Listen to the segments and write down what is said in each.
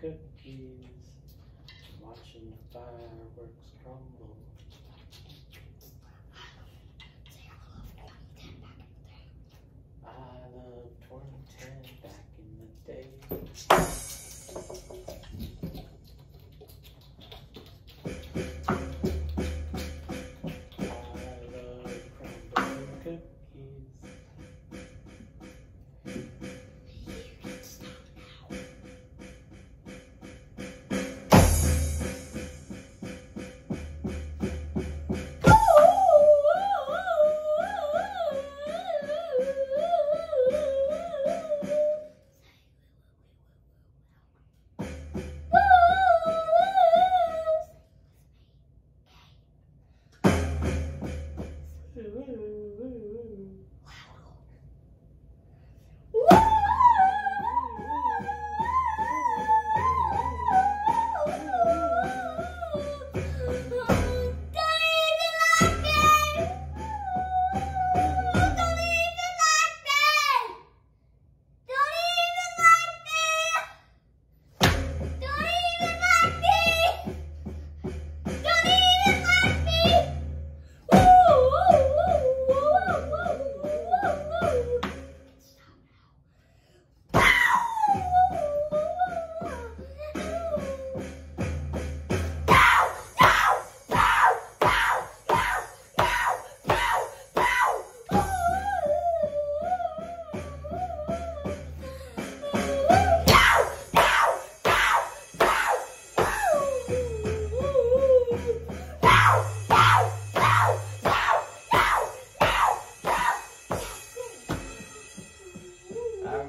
cookies, watching the fireworks crumble. I love 2010 back in the day.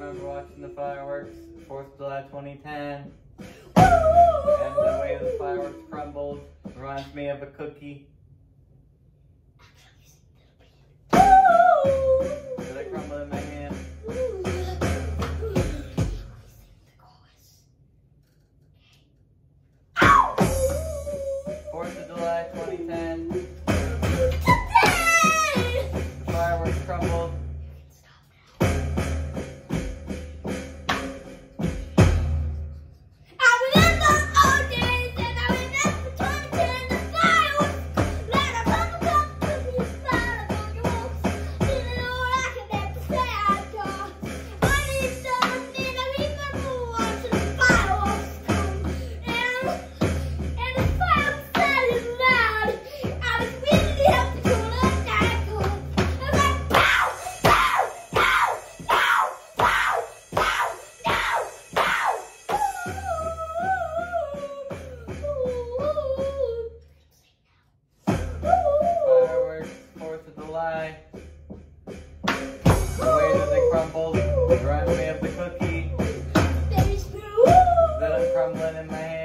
remember watching the fireworks, 4th of July 2010. and the way the fireworks crumbled reminds me of a cookie. pie. The way that they crumble reminds me of the cookie that I'm crumbling in my hand.